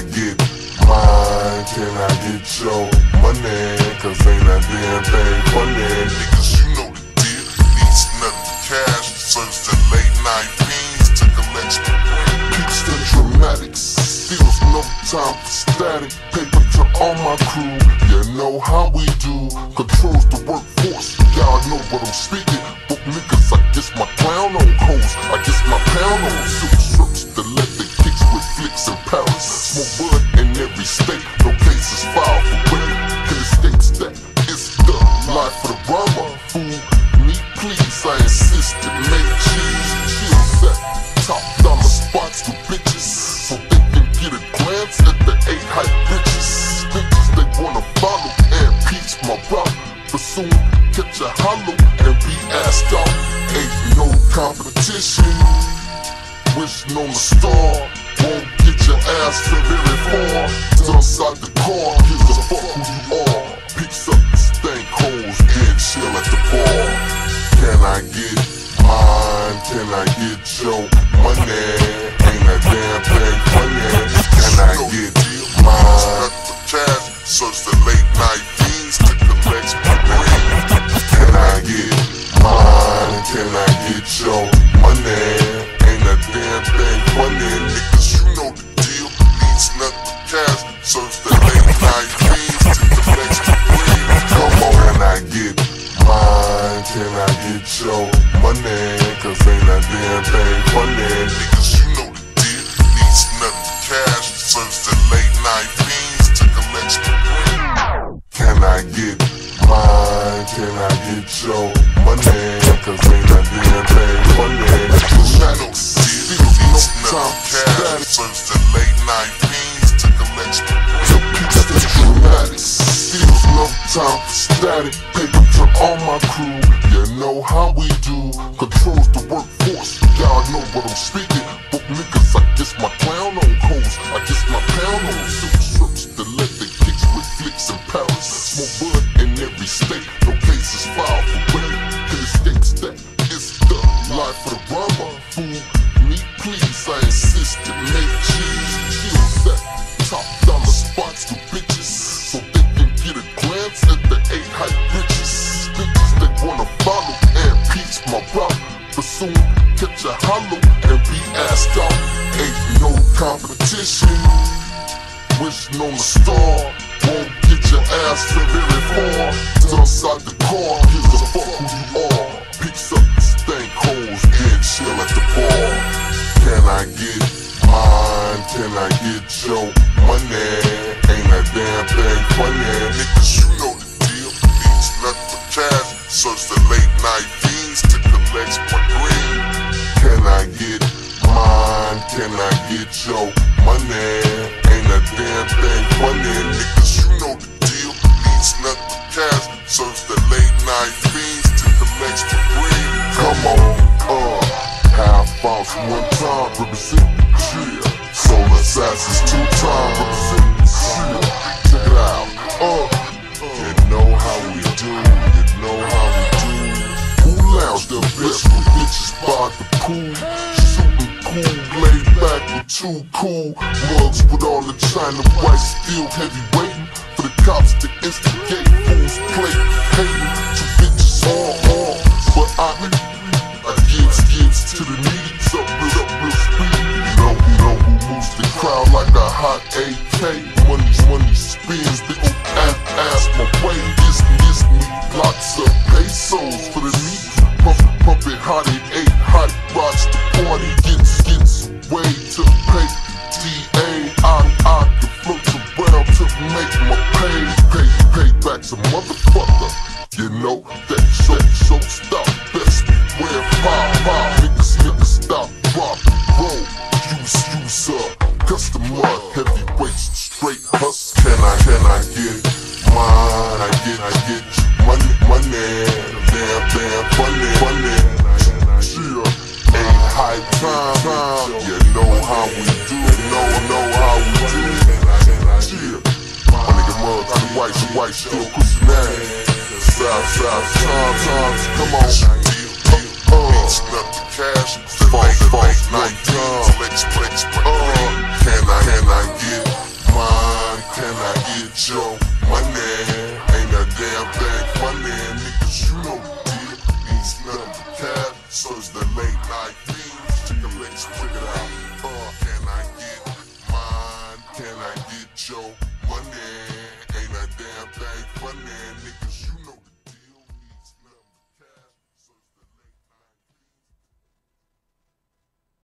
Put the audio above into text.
I get mine? Can I get your money? Cause ain't a damn thing funny. Niggas, you know the deal. Needs nothing cash. Serves the late night fiends to collect bread. Peeps the dramatics. Steals no time for static. Paper to all my crew. You know how we do. Controls the workforce. Y'all know what I'm speaking. Smoke bud in every state. No cases filed for rape. The states that it's the life of the drama. Fool me, please. I insist to make cheese. Chills at top dollar spots for bitches. So they can get a glance at the eight hype bitches. Bitches they wanna follow and peace my rock. But soon catch a hollow and be asked out. Ain't no competition. Wishing on the star. Won't get your ass to very far. Inside the car, gives a fuck who you are. Picks up the stank holes, get chill at the bar. Can I get mine? Can I get your money? Cash, search the late night fiends to collect my green. Come on, can I get mine? Can I get your money? Cause ain't a damn thing funny. Niggas, you know the deal. Needs nothing cash, search the late night fiends to collect my green. Can I get mine? Can I get your money? Cause ain't a damn thing funny. Shadows, steals, no time cash. Serves the late night fiends for static. Paper to all my crew. You know how we do. Controls the workforce. Y'all know what I'm speaking. But niggas, I guess my clown on hoes. I guess my pound on silk strips. The leather kicks with flicks in Paris. Smoke bud in every state. No cases filed for rape. The states that it's the life of the drama. Fool competition. Wishing on the star. Won't get your ass to very far. Inside the car, gives a fuck who you are. Picks up the stank holes, get chill at the bar. Can I get mine? Can I get your money? Ain't a damn thing funny. Niggas, you know the deal. Needs nothing but cash. Search the I get your money? Ain't a damn thing funny. Niggas, you know the deal. Needs nothing but cash. Search the late night fiends to collect my green. Come on, uh, half ounce one time, represent the chill. Soul assassins two time, represent chill. Check it out, uh, you know how we do, you know how we do. Cool lounge, the with bitches by the pool. Shooting cool, mugs with all the China white steel heavy waiting for the cops to instigate. Fools play hating, two bitches on on, but I. I gives gives to the needy, up real, up real speed. You know, you know who moves the crowd like a hot AK. Money, money spins, they gon' ask, ask my way. Know that show, show stop, best beware, pop, pop, niggas, niggas stop, drop, roll, use, use up, customer, heavyweights, straight hustle. Can I, can I get mine? I get, I get money, money, damn, damn, funny, funny. Ain't high time. You know how we do, know, know how we do. My nigga mug, white, white, still that. South, South, times, Tom, come on. Beating up the cash, funk, funk, night time. Flex, flex. Uh, can I, can I get mine? Can I get your money? Ain't a damn thing funny, niggas. You know the deal. Beating up the cash, so it's the late night thing. Check the legs, check it out. Uh, can I get mine? Can I get your money? Ain't a damn thing funny, niggas.